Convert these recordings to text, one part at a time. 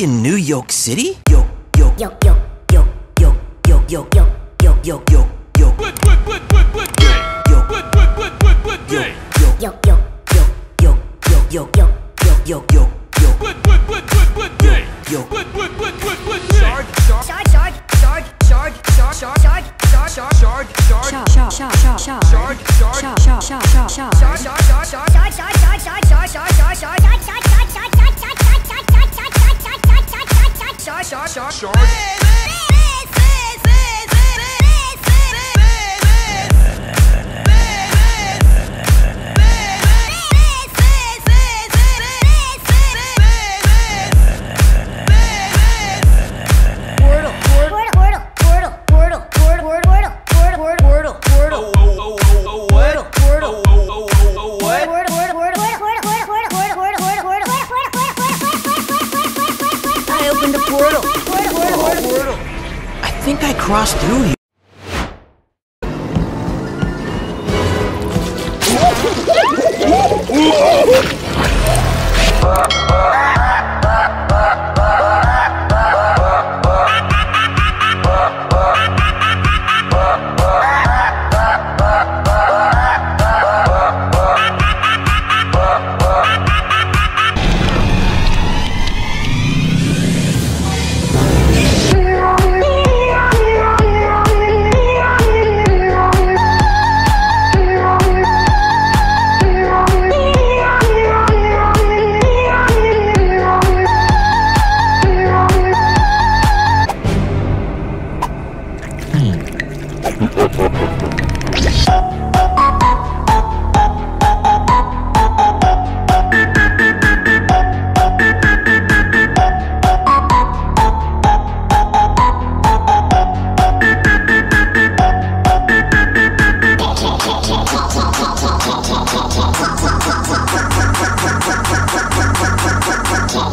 in New York City? Yo, yo, yo, yo, yo, yo, yo, yo, yo, yo, yo, yo, yo. Yo. Yo, yo, yo, yo, yo, yo, yo, yo, yo, yo, yo. Yo. What, what? I opened a portal. I think I crossed through here.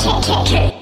K K K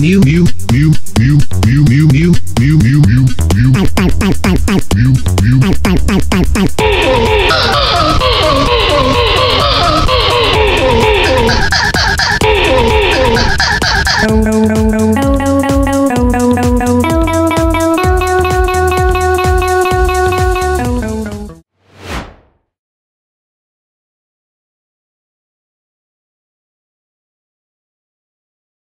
New, new,